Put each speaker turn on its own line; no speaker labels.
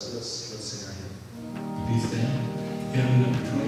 Let's, let's sing our hymn.
Please stand. Hymn number 23.